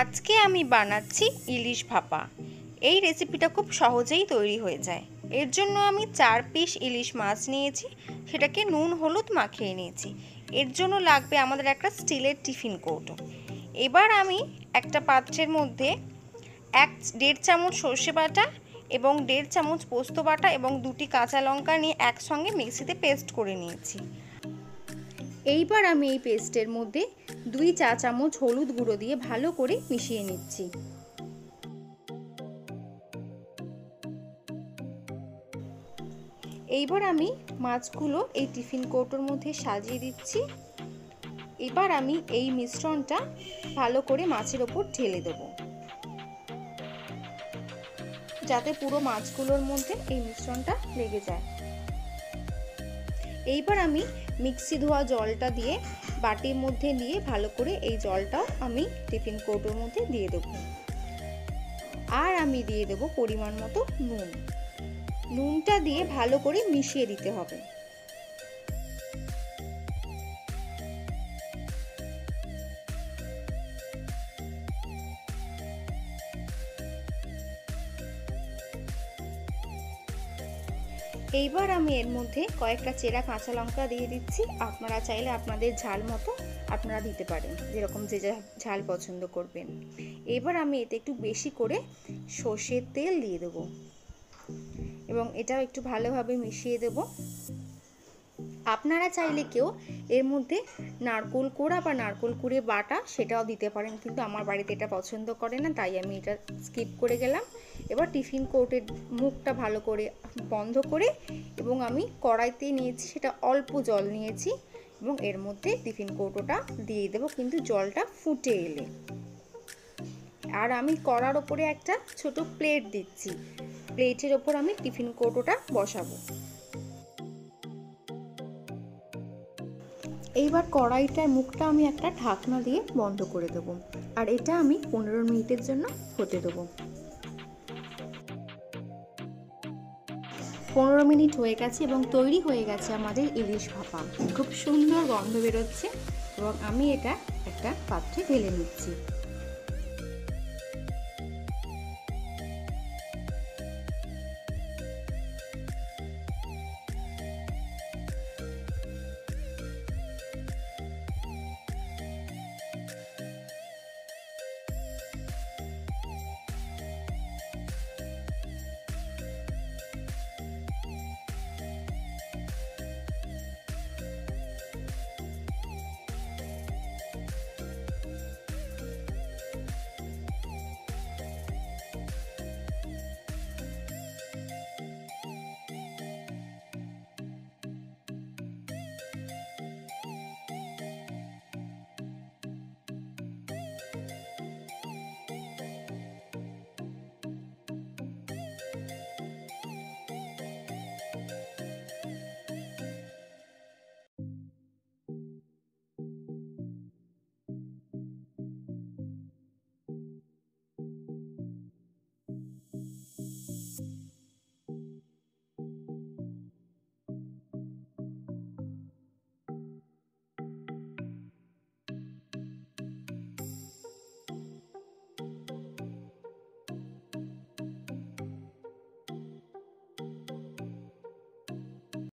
আজকে আমি বানাচ্ছি ইলিশ ভাপা। এই রেসিপিটা খুব সহজেই তৈরি হয়ে যায়। এর জন্য আমি চার পিস ইলিশ মাছ নিয়েছি, সেটাকে নুন, হলুদ মাখিয়ে নিয়েছি। এর জন্য লাগবে আমাদের একটা স্টিলের টিফিন কৌটো। এবার আমি একটা পাত্রের মধ্যে এক, দেড় চামচ সর্ষে বাটা এবং দেড় চামচ পোস্ত বাটা এবং দুটি কাঁচা লঙ্কা নিয়ে একসঙ্গে মিক্সিতে পেস্ট করে নিয়েছি। এইবার আমি এই পেস্টের মধ্যে দুই চা চামচ হলুদ গুঁড়ো দিয়ে ভালো করে মিশিয়ে নিচ্ছি। এইবার আমি মাছগুলো এই টিফিন কৌটোর মধ্যে সাজিয়ে দিচ্ছি। এবার আমি এই মিশ্রণটা ভালো করে মাছের ওপর ঢেলে দেব। যাতে পুরো মাছগুলোর মধ্যে এই মিশ্রণটা লেগে যায়। এইবার আমি মিক্সি ধোয়া জলটা দিয়ে বাটির মধ্যে নিয়ে ভালো করে এই জলটাও আমি টিফিন কৌটোর মধ্যে দিয়ে দেব। আর আমি দিয়ে দেব পরিমাণ মতো নুন। নুনটা দিয়ে ভালো করে মিশিয়ে দিতে হবে। এইবার আমি এর মধ্যে কয়েকটা চেরা কাঁচা লঙ্কা দিয়ে দিচ্ছি। আপনারা চাইলে আপনাদের ঝাল মতো আপনারা দিতে পারেন, যেরকম যে যা ঝাল পছন্দ করবেন। এবার আমি এতে একটু বেশি করে সর্ষের তেল দিয়ে দেবো। এবং এটাও একটু ভালোভাবে মিশিয়ে দেব। আপনারা চাইলে কেউ এর মধ্যে নারকোল কোড়া বা নারকোল কুড়ে বাটা সেটাও দিতে পারেন, কিন্তু আমার বাড়িতে এটা পছন্দ করে না, তাই আমি এটা স্কিপ করে গেলাম। এবার টিফিন কোর্টের মুখটা ভালো করে বন্ধ করে এবং আমি কড়াইতে নিয়েছি সেটা অল্প জল নিয়েছি এবং এর মধ্যে টিফিন কৌটোটা দিয়ে দেবো, কিন্তু জলটা ফুটে এলে। আর আমি কড়ার ওপরে একটা ছোট প্লেট দিচ্ছি, প্লেটের ওপর আমি টিফিন কৌটোটা বসাবো। এইবার কড়াইটার মুখটা আমি একটা ঢাকনা দিয়ে বন্ধ করে দেবো। আর এটা আমি পনেরো মিনিটের জন্য হতে দেবো। পনেরো মিনিট হয়ে গেছে এবং তৈরি হয়ে গেছে আমাদের ইলিশ ভাপা। খুব সুন্দর গন্ধ বেরোচ্ছে এবং আমি এটা একটা পাত্রে ঢেলে নিচ্ছি।